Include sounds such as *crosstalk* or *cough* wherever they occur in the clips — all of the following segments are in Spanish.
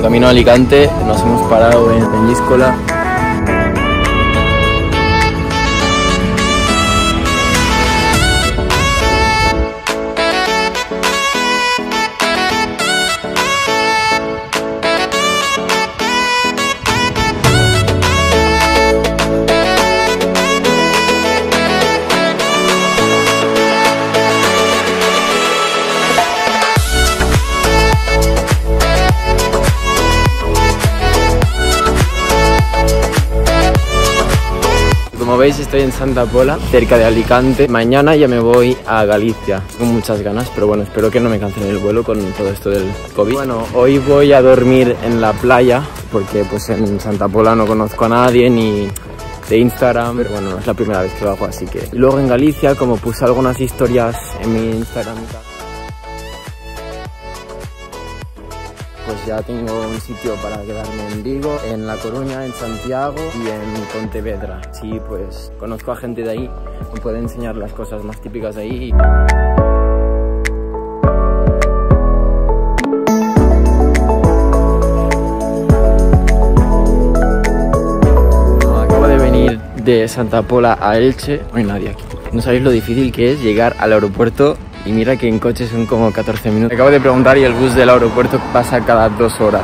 camino a Alicante, nos hemos parado en Peñíscola veis estoy en Santa Pola, cerca de Alicante. Mañana ya me voy a Galicia, con muchas ganas, pero bueno, espero que no me cancelen el vuelo con todo esto del COVID. Bueno, hoy voy a dormir en la playa, porque pues en Santa Pola no conozco a nadie ni de Instagram, pero bueno, es la primera vez que lo así que... Luego en Galicia, como puse algunas historias en mi Instagram pues ya tengo un sitio para quedarme en Vigo, en La Coruña, en Santiago y en Pontevedra. Sí, pues conozco a gente de ahí, me puede enseñar las cosas más típicas de ahí. De Santa Pola a Elche, no hay nadie aquí. No sabéis lo difícil que es llegar al aeropuerto y mira que en coche son como 14 minutos. Acabo de preguntar y el bus del aeropuerto pasa cada dos horas.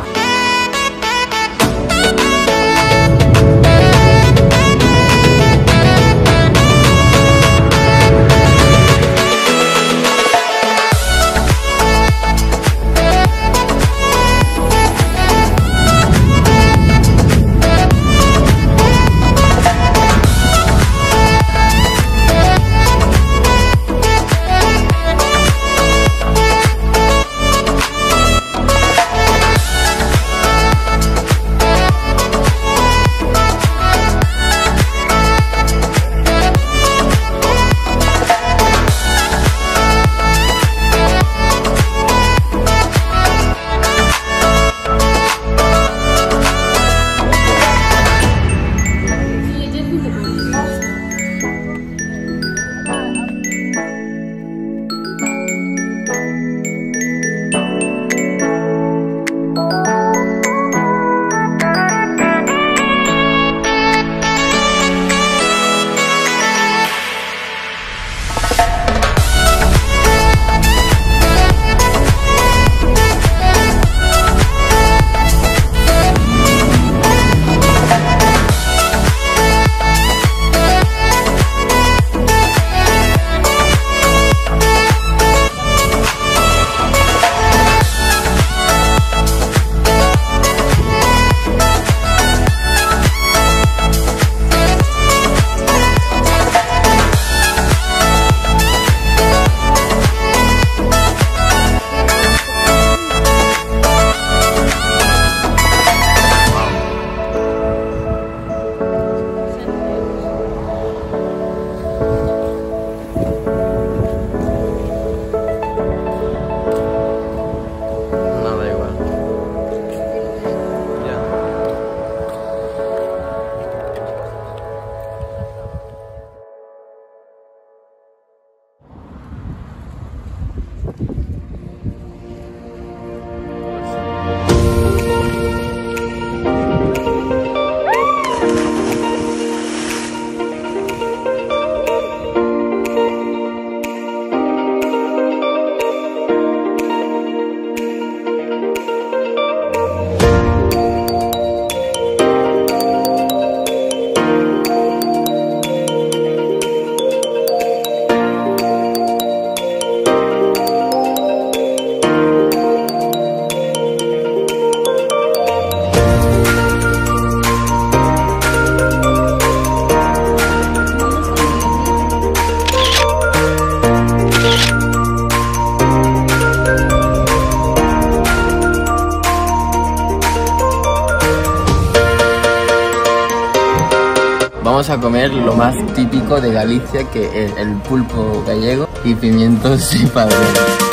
A comer lo más típico de Galicia, que es el pulpo gallego y pimientos y *laughs* padrón.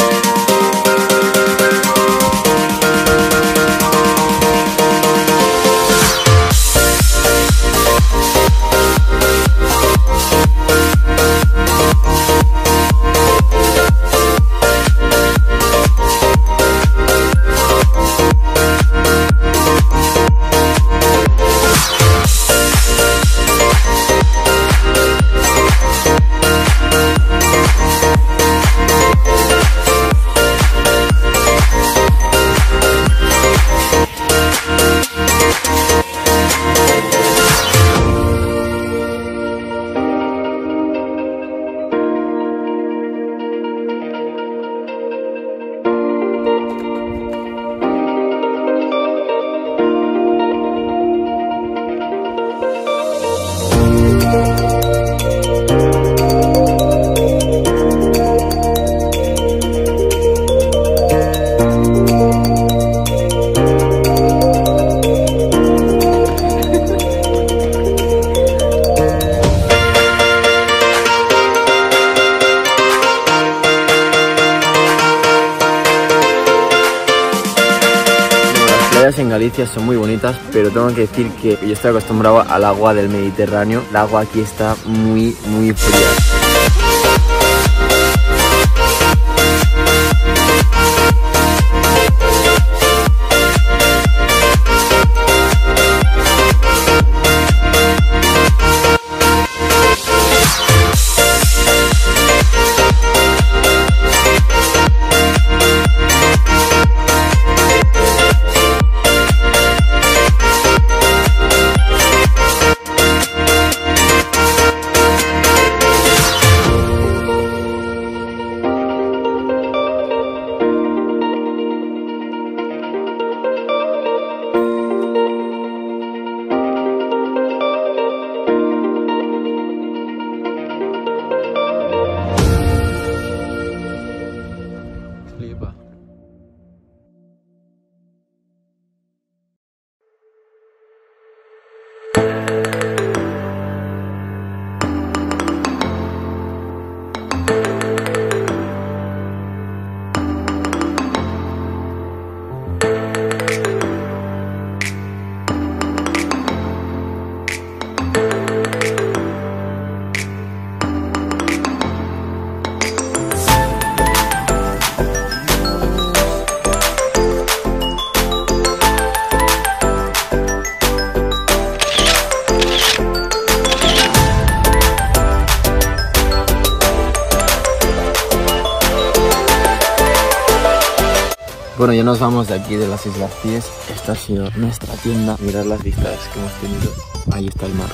Son muy bonitas, pero tengo que decir que yo estoy acostumbrado al agua del Mediterráneo. El agua aquí está muy, muy fría. Bueno, ya nos vamos de aquí de las Islas Pies. Esta ha sido nuestra tienda. Mirad las vistas que hemos tenido. Ahí está el mar.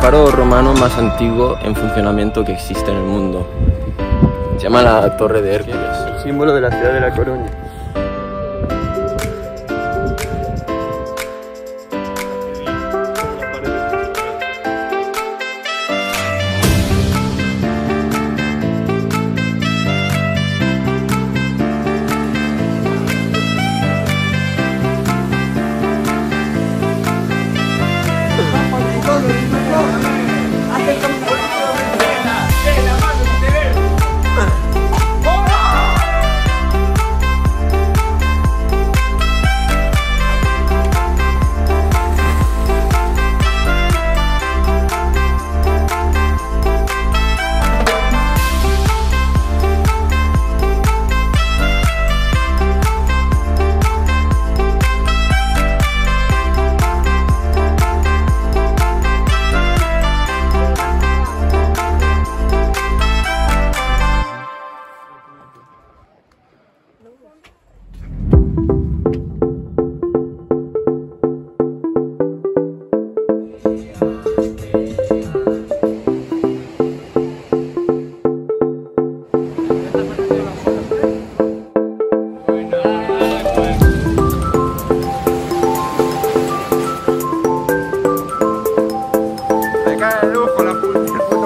Faro romano más antiguo en funcionamiento que existe en el mundo. Se llama la Torre de Hércules. Símbolo de la ciudad de La Coruña. cae de ojo la punta.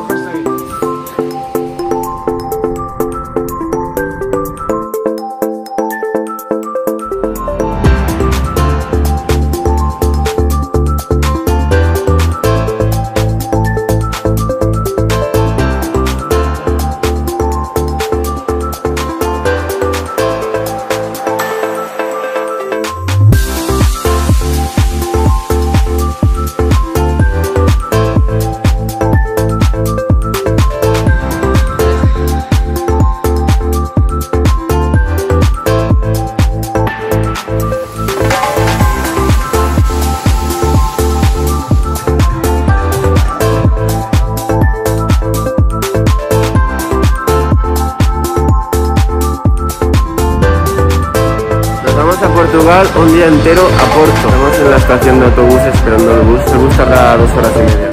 Día entero a Porto. Estamos en la estación de autobuses esperando el bus. El bus tarda dos horas y media.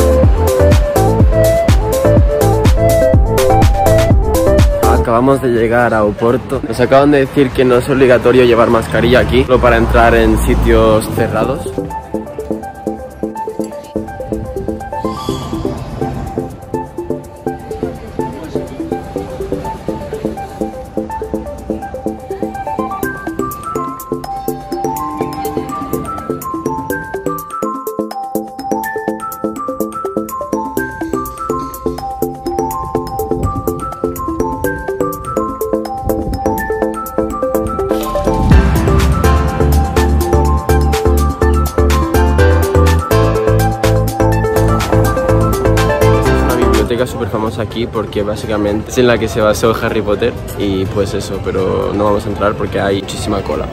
Acabamos de llegar a Oporto. Nos acaban de decir que no es obligatorio llevar mascarilla aquí, solo para entrar en sitios cerrados. Súper famosa aquí porque básicamente es en la que se basó Harry Potter y pues eso, pero no vamos a entrar porque hay muchísima cola.